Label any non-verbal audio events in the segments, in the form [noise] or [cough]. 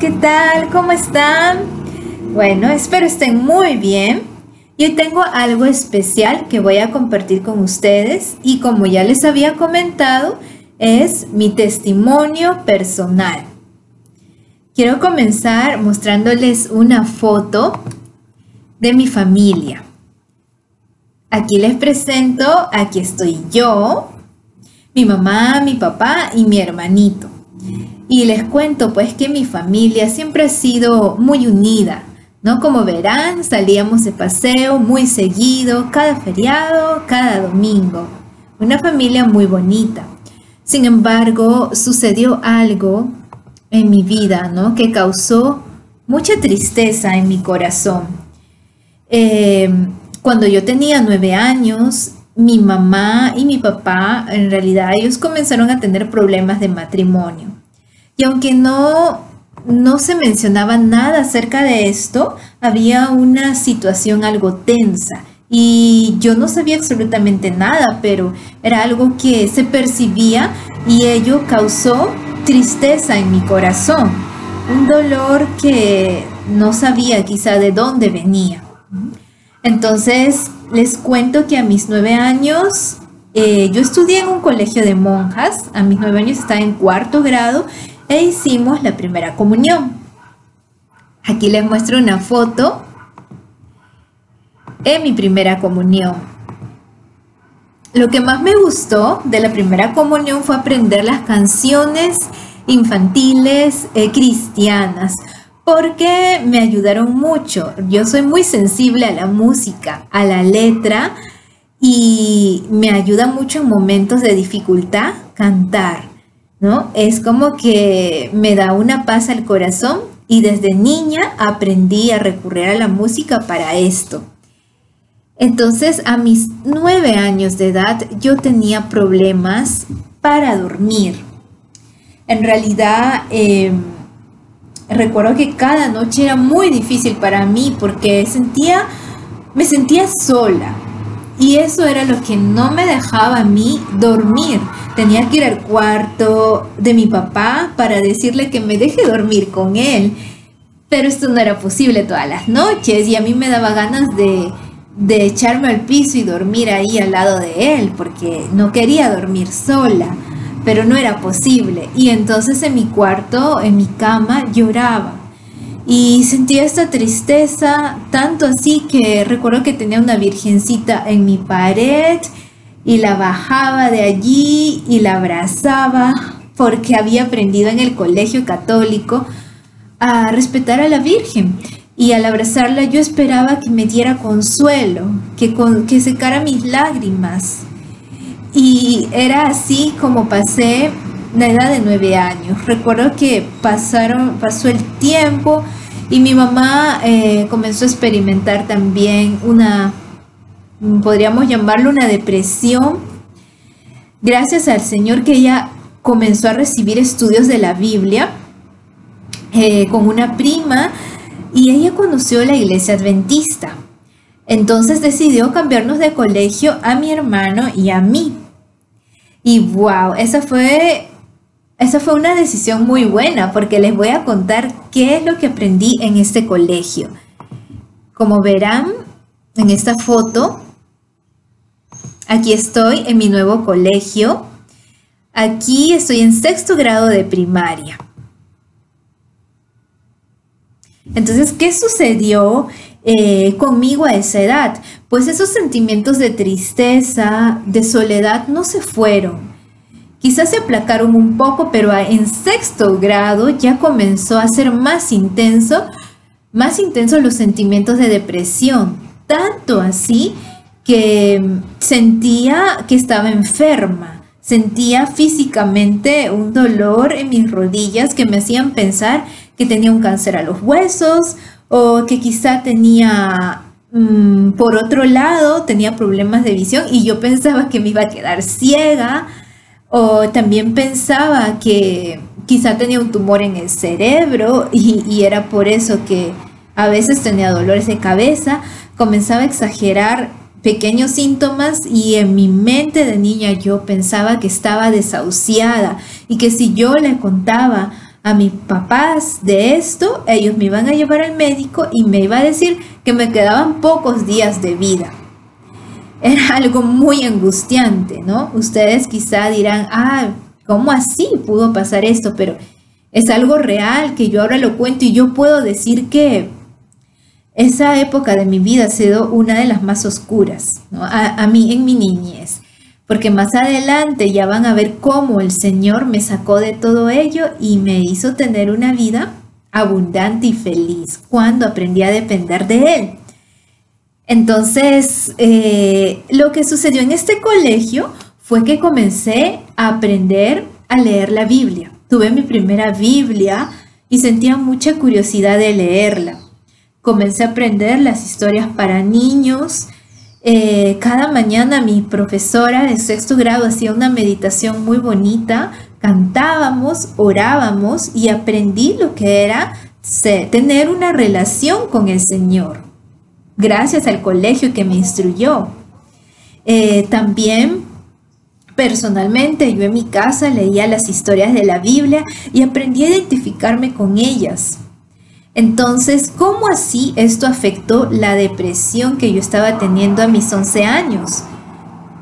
¿qué tal? ¿Cómo están? Bueno, espero estén muy bien. Y hoy tengo algo especial que voy a compartir con ustedes y como ya les había comentado, es mi testimonio personal. Quiero comenzar mostrándoles una foto de mi familia. Aquí les presento, aquí estoy yo, mi mamá, mi papá y mi hermanito. Y les cuento pues que mi familia siempre ha sido muy unida, ¿no? Como verán, salíamos de paseo muy seguido, cada feriado, cada domingo. Una familia muy bonita. Sin embargo, sucedió algo en mi vida, ¿no? Que causó mucha tristeza en mi corazón. Em, cuando yo tenía nueve años, mi mamá y mi papá, en realidad, ellos comenzaron a tener problemas de matrimonio. Y aunque no, no se mencionaba nada acerca de esto, había una situación algo tensa. Y yo no sabía absolutamente nada, pero era algo que se percibía y ello causó tristeza en mi corazón. Un dolor que no sabía quizá de dónde venía. Entonces, les cuento que a mis nueve años, eh, yo estudié en un colegio de monjas, a mis nueve años estaba en cuarto grado e hicimos la primera comunión. Aquí les muestro una foto en mi primera comunión. Lo que más me gustó de la primera comunión fue aprender las canciones infantiles eh, cristianas porque me ayudaron mucho. Yo soy muy sensible a la música, a la letra y me ayuda mucho en momentos de dificultad cantar. ¿No? Es como que me da una paz al corazón y desde niña aprendí a recurrir a la música para esto. Entonces, a mis nueve años de edad, yo tenía problemas para dormir. En realidad, em, recuerdo que cada noche era muy difícil para mí porque sentía, me sentía sola. Y eso era lo que no me dejaba a mí dormir. Tenía que ir al cuarto de mi papá para decirle que me deje dormir con él. Pero esto no era posible todas las noches y a mí me daba ganas de, de echarme al piso y dormir ahí al lado de él porque no quería dormir sola, pero no era posible. Y entonces en mi cuarto, en mi cama, lloraba. Y sentía esta tristeza, tanto así que recuerdo que tenía una virgencita en mi pared y la bajaba de allí y la abrazaba porque había aprendido en el colegio católico a respetar a la Virgen. Y al abrazarla yo esperaba que me diera consuelo, que, que secara mis lágrimas. Y era así como pasé la edad de nueve años. Recuerdo que pasaron, pasó el tiempo y mi mamá eh, comenzó a experimentar también una podríamos llamarlo una depresión, gracias al Señor que ella comenzó a recibir estudios de la Biblia eh, con una prima y ella conoció la iglesia adventista. Entonces decidió cambiarnos de colegio a mi hermano y a mí. Y wow, esa fue, esa fue una decisión muy buena porque les voy a contar qué es lo que aprendí en este colegio. Como verán en esta foto, Aquí estoy en mi nuevo colegio. Aquí estoy en sexto grado de primaria. Entonces, ¿qué sucedió eh, conmigo a esa edad? Pues esos sentimientos de tristeza, de soledad, no se fueron. Quizás se aplacaron un poco, pero en sexto grado ya comenzó a ser más intenso, más intensos los sentimientos de depresión. Tanto así que sentía que estaba enferma, sentía físicamente un dolor en mis rodillas que me hacían pensar que tenía un cáncer a los huesos o que quizá tenía, mm, por otro lado, tenía problemas de visión y yo pensaba que me iba a quedar ciega o también pensaba que quizá tenía un tumor en el cerebro y, era por eso que a veces tenía dolores de cabeza, comenzaba a exagerar pequeños síntomas y en mi mente de niña yo pensaba que estaba desahuciada y que si yo le contaba a mis papás de esto, ellos me iban a llevar al médico y me iba a decir que me quedaban pocos días de vida. Era [laughs] algo muy angustiante, ¿no? Ustedes quizá dirán, ah, ¿cómo así pudo pasar esto? Pero es algo real que yo ahora lo cuento y yo puedo decir que esa época de mi vida ha sido una de las más oscuras, ¿no? a, a mí en mi niñez porque más adelante ya van a ver cómo el Señor me sacó de todo ello y me hizo tener una vida abundante y feliz cuando aprendí a depender de Él. Entonces, eh, lo que sucedió en este colegio fue que comencé a aprender a leer la Biblia. Tuve mi primera Biblia y sentía mucha curiosidad de leerla. Comencé a aprender las historias para niños, eh, cada mañana mi profesora de sexto grado hacía una meditación muy bonita, cantábamos, orábamos y aprendí lo que era tener una relación con el Señor, gracias al colegio que me instruyó. Eh, también personalmente yo en mi casa leía las historias de la Biblia y aprendí a identificarme con ellas. Entonces, ¿cómo así esto afectó la depresión que yo estaba teniendo a mis 11 años?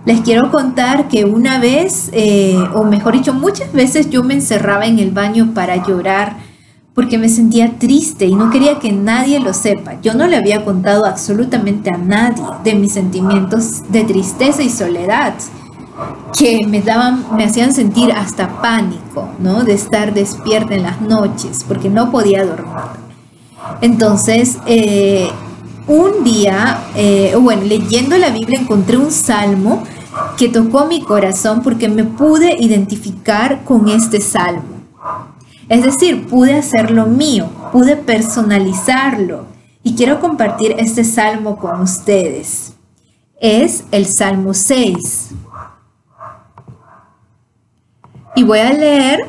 Les quiero contar que una vez, eh, o mejor dicho, muchas veces yo me encerraba en el baño para llorar porque me sentía triste y no quería que nadie lo sepa. Yo no le había contado absolutamente a nadie de mis sentimientos de tristeza y soledad que me daban, me hacían sentir hasta pánico, ¿no? De estar despierta en las noches porque no podía dormir. Entonces, eh, un día, eh, bueno, leyendo la Biblia encontré un salmo que tocó mi corazón porque me pude identificar con este salmo. Es decir, pude hacerlo mío, pude personalizarlo y quiero compartir este salmo con ustedes. Es el Salmo 6. Y voy a leer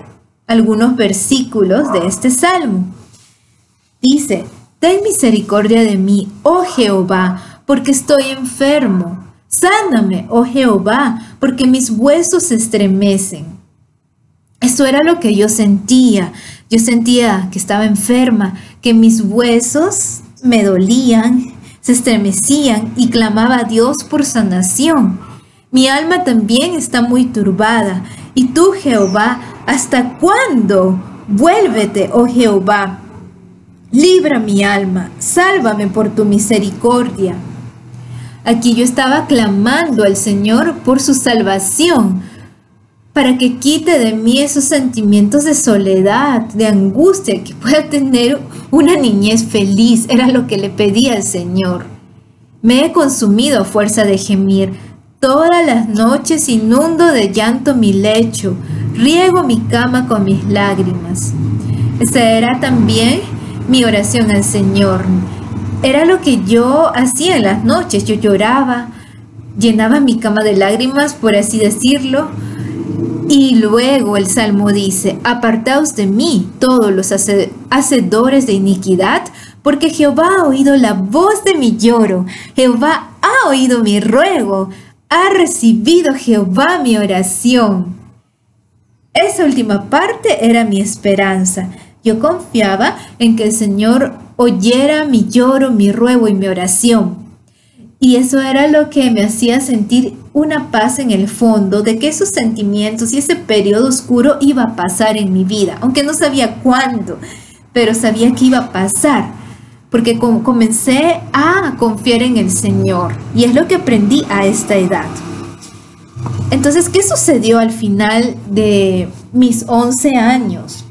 algunos versículos de este salmo. Dice, Ten misericordia de mí, oh Jehová, porque estoy enfermo. Sáname, oh Jehová, porque mis huesos se estremecen. Eso era lo que yo sentía. Yo sentía que estaba enferma, que mis huesos me dolían, se estremecían y clamaba a Dios por sanación. Mi alma también está muy turbada. Y tú, Jehová, ¿hasta cuándo? Vuélvete, oh Jehová, Libra mi alma, sálvame por tu misericordia. Aquí yo estaba clamando al Señor por su salvación, para que quite de mí esos sentimientos de soledad, de angustia, que pueda tener una niñez feliz. Era lo que le pedía al Señor. Me he consumido a fuerza de gemir. Todas las noches inundo de llanto mi lecho, riego mi cama con mis lágrimas. Esa era también mi oración al Señor. Era lo que yo hacía en las noches. Yo lloraba, llenaba mi cama de lágrimas, por así decirlo. Y luego el Salmo dice, apartaos de mí todos los hacedores de iniquidad, porque Jehová ha oído la voz de mi lloro, Jehová ha oído mi ruego, ha recibido Jehová mi oración. Esa última parte era mi esperanza. Yo confiaba en que el Señor oyera mi lloro, mi ruego y mi oración. Y eso era lo que me hacía sentir una paz en el fondo de que esos sentimientos y ese periodo oscuro iba a pasar en mi vida, aunque no sabía cuándo, pero sabía que iba a pasar, porque comencé a confiar en el Señor y es lo que aprendí a esta edad. Entonces, ¿qué sucedió al final de mis 11 años?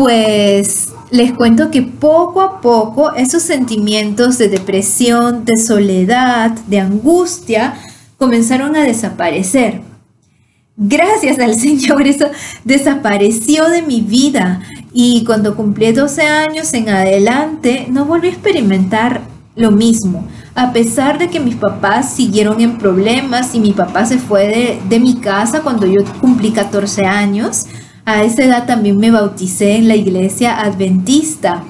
pues les cuento que poco a poco esos sentimientos de depresión, de soledad, de angustia, comenzaron a desaparecer. Gracias al [laughs] Señor, eso desapareció de mi vida. Y cuando cumplí 12 años en adelante, no volví a experimentar lo mismo. A pesar de que mis papás siguieron en problemas y mi papá se fue de, de mi casa cuando yo cumplí 14 años, a esa edad también me bauticé en la iglesia adventista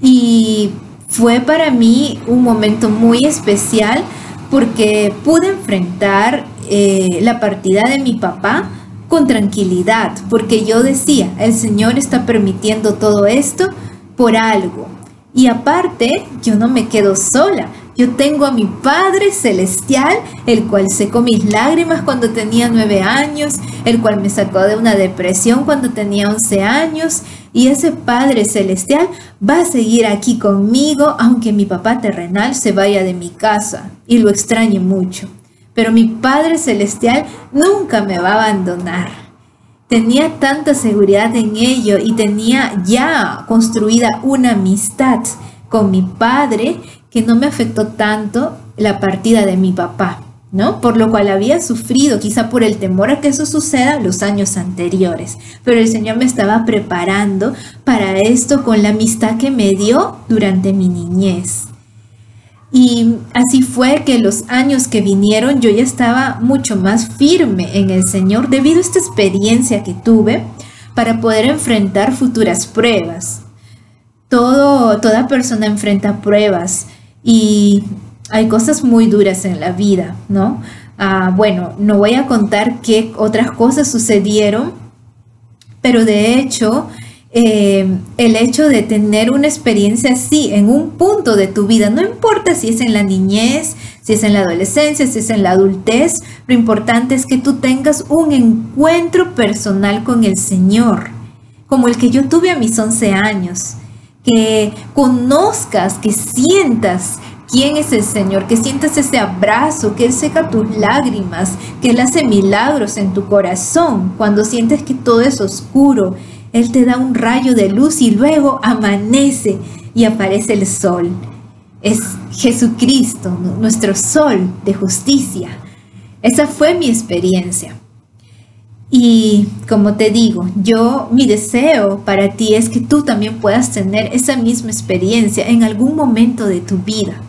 y fue para mí un momento muy especial porque pude enfrentar eh, la partida de mi papá con tranquilidad, porque yo decía, el Señor está permitiendo todo esto por algo. Y aparte, yo no me quedo sola. Yo tengo a mi Padre Celestial, el cual secó mis lágrimas cuando tenía nueve años, el cual me sacó de una depresión cuando tenía once años. Y ese Padre Celestial va a seguir aquí conmigo, aunque mi papá terrenal se vaya de mi casa y lo extrañe mucho. Pero mi Padre Celestial nunca me va a abandonar. Tenía tanta seguridad en ello y tenía ya construida una amistad con mi padre que no me afectó tanto la partida de mi papá, ¿no? Por lo cual había sufrido, quizá por el temor a que eso suceda los años anteriores. Pero el Señor me estaba preparando para esto con la amistad que me dio durante mi niñez. Y así fue que los años que vinieron yo ya estaba mucho más firme en el Señor debido a esta experiencia que tuve para poder enfrentar futuras pruebas. Todo, toda persona enfrenta pruebas y hay cosas muy duras en la vida, ¿no? Ah, bueno, no voy a contar qué otras cosas sucedieron, pero de hecho eh, el hecho de tener una experiencia así en un punto de tu vida, no importa si es en la niñez, si es en la adolescencia, si es en la adultez, lo importante es que tú tengas un encuentro personal con el Señor, como el que yo tuve a mis 11 años, que conozcas, que sientas quién es el Señor, que sientas ese abrazo, que Él seca tus lágrimas, que Él hace milagros en tu corazón cuando sientes que todo es oscuro él te da un rayo de luz y luego amanece y aparece el sol. Es Jesucristo, nuestro sol de justicia. Esa fue mi experiencia. Y como te digo, yo mi deseo para ti es que tú también puedas tener esa misma experiencia en algún momento de tu vida.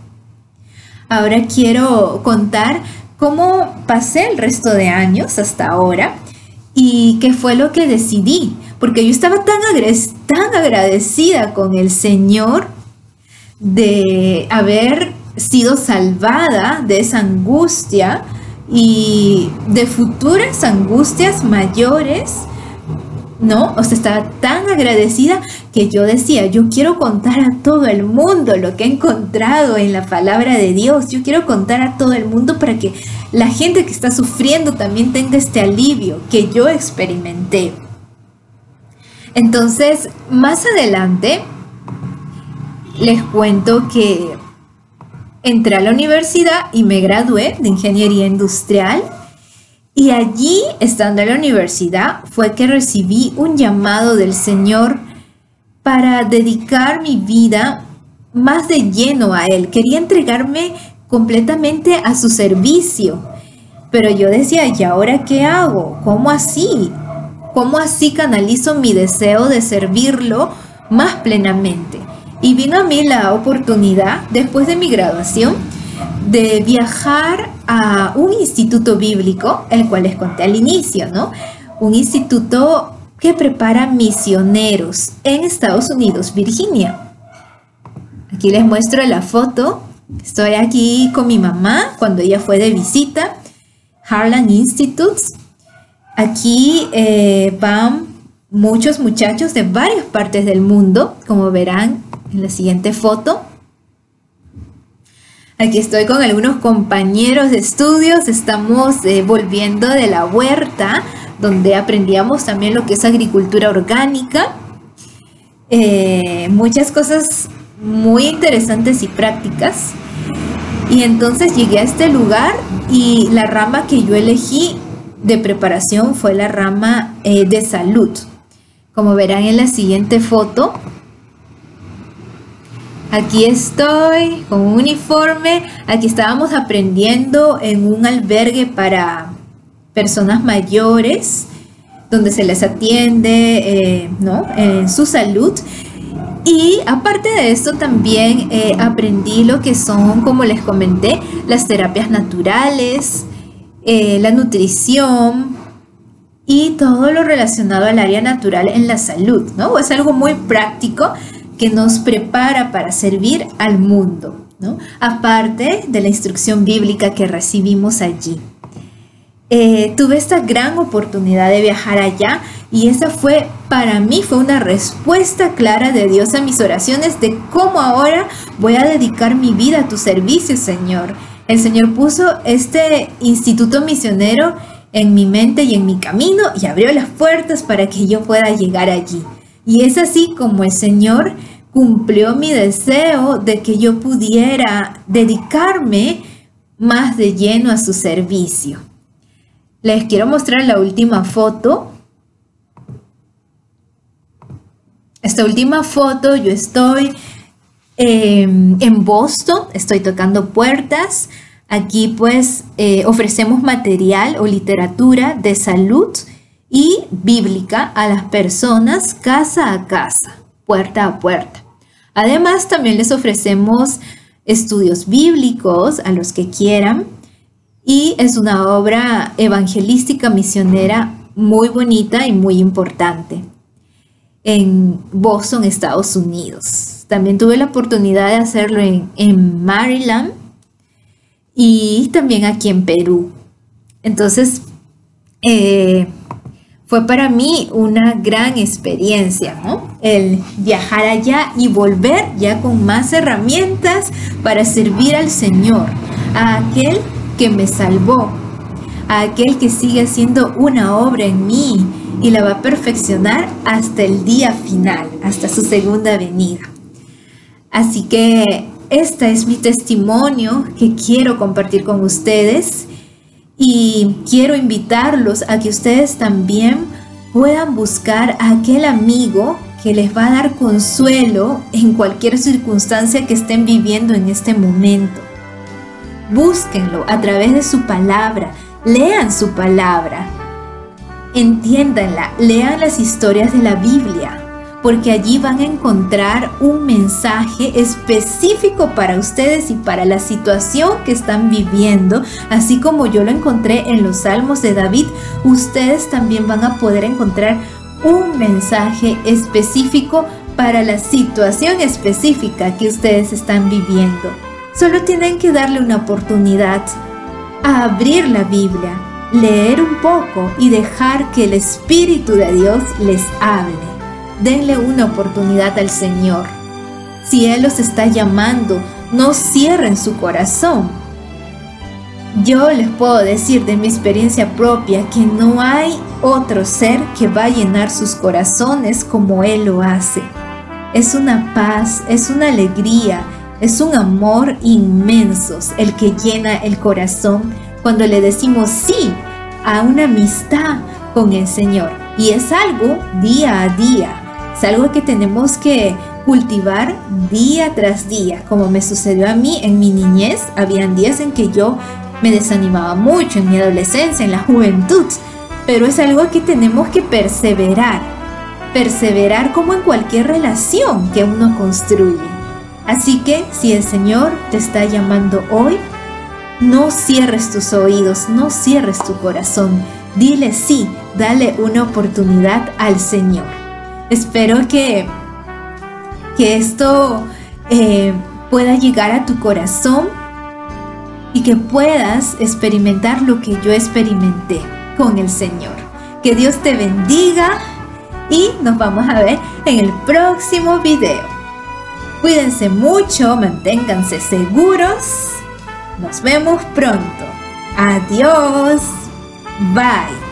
Ahora quiero contar cómo pasé el resto de años hasta ahora y qué fue lo que decidí porque yo estaba tan, tan agradecida con el Señor de haber sido salvada de esa angustia y de futuras angustias mayores, ¿no? O sea, estaba tan agradecida que yo decía, yo quiero contar a todo el mundo lo que he encontrado en la palabra de Dios, yo quiero contar a todo el mundo para que la gente que está sufriendo también tenga este alivio que yo experimenté. Entonces, más adelante, les cuento que entré a la universidad y me gradué de ingeniería industrial. Y allí, estando en la universidad, fue que recibí un llamado del Señor para dedicar mi vida más de lleno a Él. Quería entregarme completamente a su servicio. Pero yo decía, ¿y ahora qué hago? ¿Cómo así? ¿Cómo así canalizo mi deseo de servirlo más plenamente? Y vino a mí la oportunidad, después de mi graduación, de viajar a un instituto bíblico, el cual les conté al inicio, ¿no? Un instituto que prepara misioneros en Estados Unidos, Virginia. Aquí les muestro la foto. Estoy aquí con mi mamá cuando ella fue de visita. Harlan Institute Aquí eh, van muchos muchachos de varias partes del mundo, como verán en la siguiente foto. Aquí estoy con algunos compañeros de estudios, estamos eh, volviendo de la huerta, donde aprendíamos también lo que es agricultura orgánica. Eh, muchas cosas muy interesantes y prácticas. Y entonces llegué a este lugar y la rama que yo elegí de preparación fue la rama eh, de salud. Como verán en la siguiente foto, aquí estoy con un uniforme. Aquí estábamos aprendiendo en un albergue para personas mayores, donde se les atiende eh, ¿no? en su salud. Y aparte de esto también eh, aprendí lo que son, como les comenté, las terapias naturales, eh, la nutrición y todo lo relacionado al área natural en la salud, ¿no? Es algo muy práctico que nos prepara para servir al mundo, ¿no? Aparte de la instrucción bíblica que recibimos allí. eh, tuve esta gran oportunidad de viajar allá y esa fue, para mí, fue una respuesta clara de Dios a mis oraciones de cómo ahora voy a dedicar mi vida a tu servicio, Señor. El Señor puso este instituto misionero en mi mente y en mi camino y abrió las puertas para que yo pueda llegar allí. Y es así como el Señor cumplió mi deseo de que yo pudiera dedicarme más de lleno a su servicio. Les quiero mostrar la última foto. Esta última foto yo estoy em, en Boston, estoy tocando puertas. Aquí pues eh, ofrecemos material o literatura de salud y bíblica a las personas casa a casa, puerta a puerta. Además también les ofrecemos estudios bíblicos a los que quieran y es una obra evangelística misionera muy bonita y muy importante en Boston, Estados Unidos. También tuve la oportunidad de hacerlo en, Maryland y también aquí en Perú. Entonces, eh, fue para mí una gran experiencia, ¿no? El viajar allá y volver ya con más herramientas para servir al Señor, a aquel que me salvó, a aquel que sigue haciendo una obra en mí y la va a perfeccionar hasta el día final, hasta su segunda venida. Así que este es mi testimonio que quiero compartir con ustedes y quiero invitarlos a que ustedes también puedan buscar a aquel amigo que les va a dar consuelo en cualquier circunstancia que estén viviendo en este momento. Búsquenlo a través de su palabra, lean su palabra, entiéndanla, lean las historias de la Biblia, porque allí van a encontrar un mensaje específico para ustedes y para la situación que están viviendo, así como yo lo encontré en los Salmos de David, ustedes también van a poder encontrar un mensaje específico para la situación específica que ustedes están viviendo. Solo tienen que darle una oportunidad a abrir la Biblia, leer un poco y dejar que el Espíritu de Dios les hable. Denle una oportunidad al Señor. Si Él los está llamando, no cierren su corazón. Yo les puedo decir de mi experiencia propia que no hay otro ser que va a llenar sus corazones como Él lo hace. Es una paz, es una alegría, es un amor inmenso el que llena el corazón cuando le decimos sí a una amistad con el Señor. Y es algo día a día, es algo que tenemos que cultivar día tras día, como me sucedió a mí en mi niñez. Habían días en que yo me desanimaba mucho, en mi adolescencia, en la juventud, pero es algo que tenemos que perseverar, perseverar como en cualquier relación que uno construye. Así que si el Señor te está llamando hoy, no cierres tus oídos, no cierres tu corazón. Dile sí, dale una oportunidad al Señor. Espero que, que esto eh, pueda llegar a tu corazón y que puedas experimentar lo que yo experimenté con el Señor. Que Dios te bendiga y nos vamos a ver en el próximo video. Cuídense mucho, manténganse seguros. Nos vemos pronto. Adiós. Bye.